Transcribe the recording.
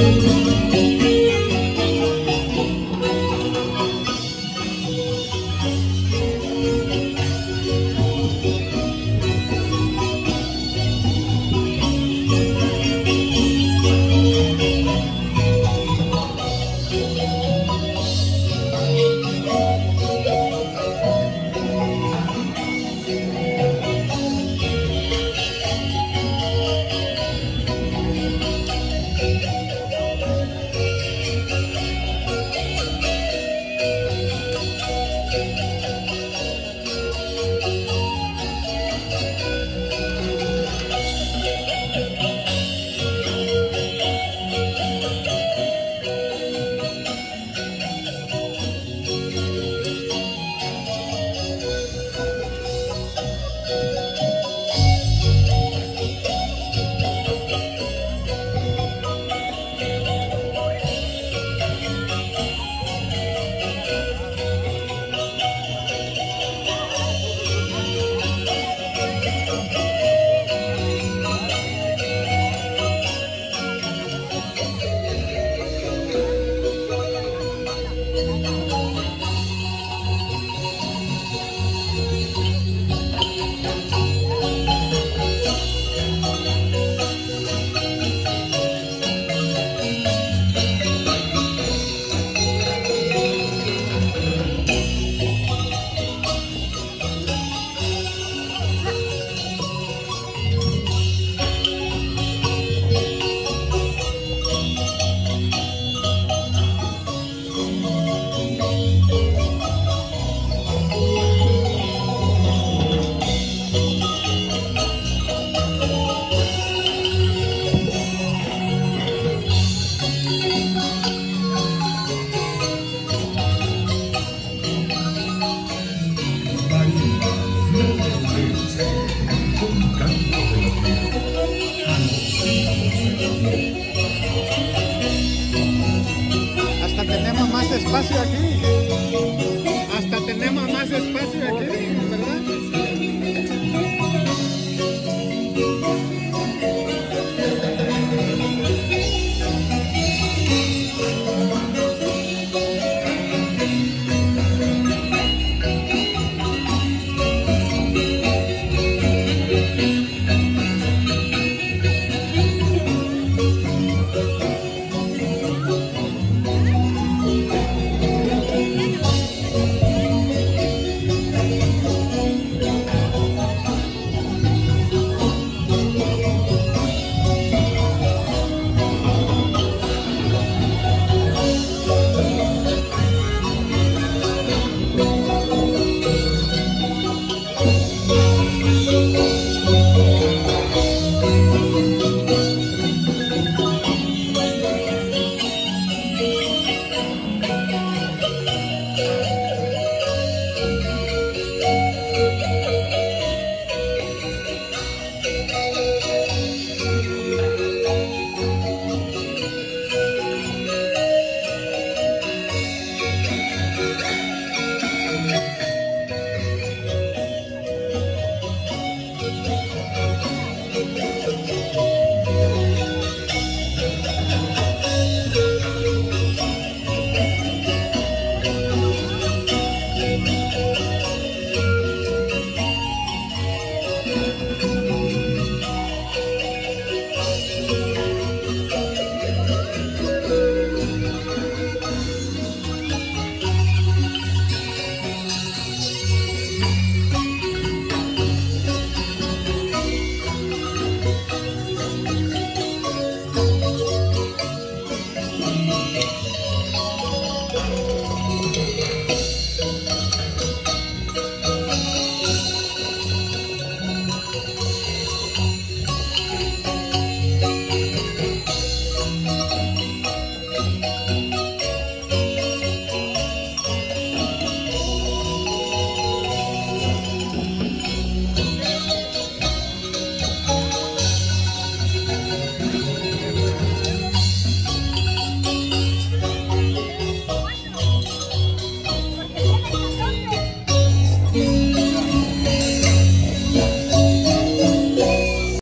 Música espacio aquí. Hasta tenemos más espacio aquí, ¿verdad?